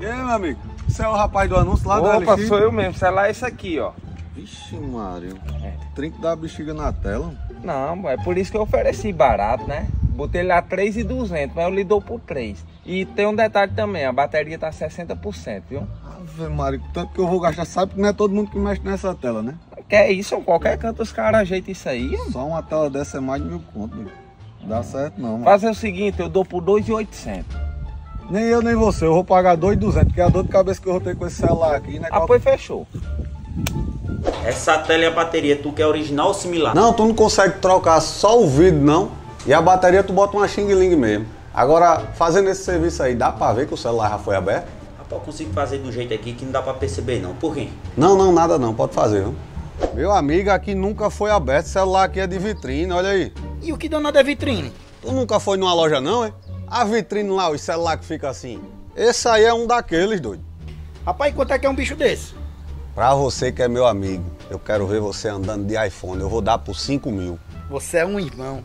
E aí, meu amigo? Você é o rapaz do anúncio lá do Opa, sou eu mesmo. O celular é esse aqui, ó. Vixe, Mário. É. Trinco da bexiga na tela. Não, é por isso que eu ofereci barato, né? Botei lá 3,200, mas eu lhe dou por 3. E tem um detalhe também, a bateria tá 60%, viu? Ave Mário, tanto que eu vou gastar, sabe que não é todo mundo que mexe nessa tela, né? Que é isso, em qualquer canto os caras ajeitam isso aí. Só uma tela dessa é mais de mil conto, bicho. Dá certo não, mano. Fazer o seguinte, eu dou por 2,800. Nem eu, nem você. Eu vou pagar 2,200, porque a dor de cabeça que eu vou ter com esse celular aqui, né? Ah, pois fechou. Essa tela e a bateria, tu quer original ou similar? Não, tu não consegue trocar só o vidro, não. E a bateria tu bota uma Xing Ling mesmo. Agora, fazendo esse serviço aí, dá pra ver que o celular já foi aberto? Rapaz, eu consigo fazer de um jeito aqui que não dá pra perceber não. Por quê? Não, não, nada não, pode fazer, viu? Meu amigo, aqui nunca foi aberto, o celular aqui é de vitrine, olha aí. E o que danado é vitrine? Tu nunca foi numa loja não, é? A vitrine lá, o celular que fica assim. Esse aí é um daqueles, doido. Rapaz, quanto é que é um bicho desse? Pra você que é meu amigo, eu quero ver você andando de iPhone, eu vou dar por 5 mil. Você é um irmão.